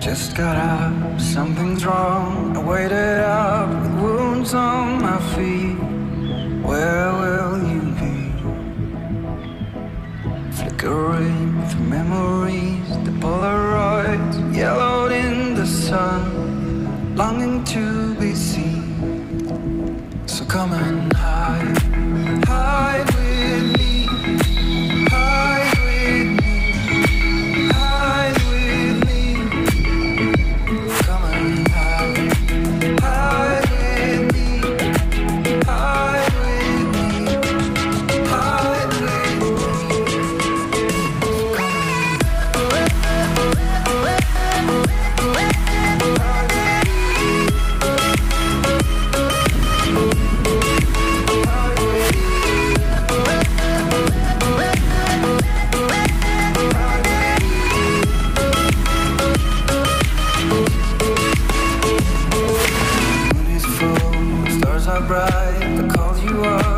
Just got up, something's wrong. I waited up with wounds on my feet. Where will you be? Flickering through memories, the Polaroids yellowed in the sun, longing to be seen. So come on. world.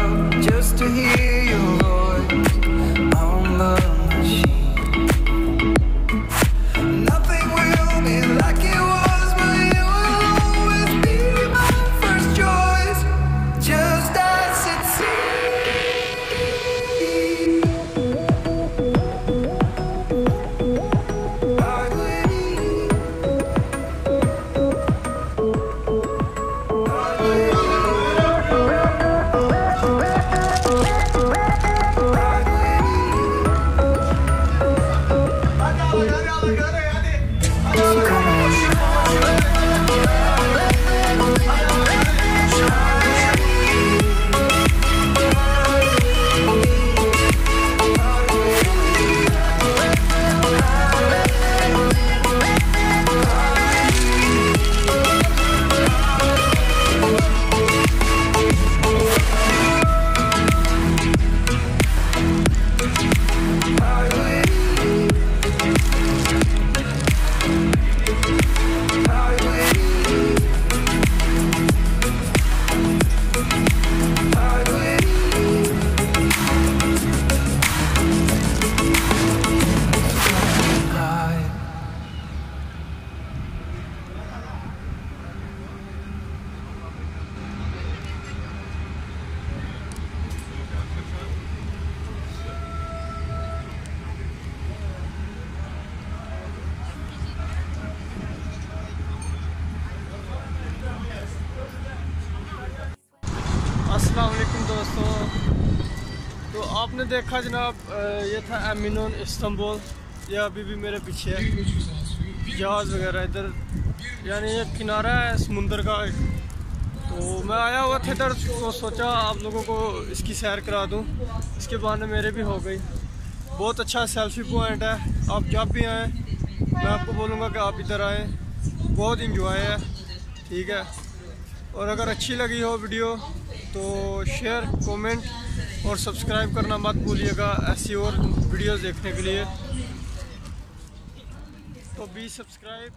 आपने देखा जनाब ये था एमिनोन Istanbul. ये अभी भी मेरे पीछे है। जहाज़ वगैरह इधर। यानी ये किनारा है समुंदर का। एक। तो मैं आया हुआ था इधर तो सोचा आप लोगों को इसकी सैर करा दूँ। इसके बहाने मेरे भी हो गई। बहुत अच्छा सेल्फी पॉइंट है। आप जब भी आएँ, मैं आपको बोलूँगा कि आप इधर आएँ। बहुत इंजॉय है। ठीक है। और अगर अच्छी लगी हो वीडियो तो शेयर कमेंट और सब्सक्राइब करना मत भूलिएगा ऐसी और वीडियोस देखने के लिए। तो बी सब्सक्राइब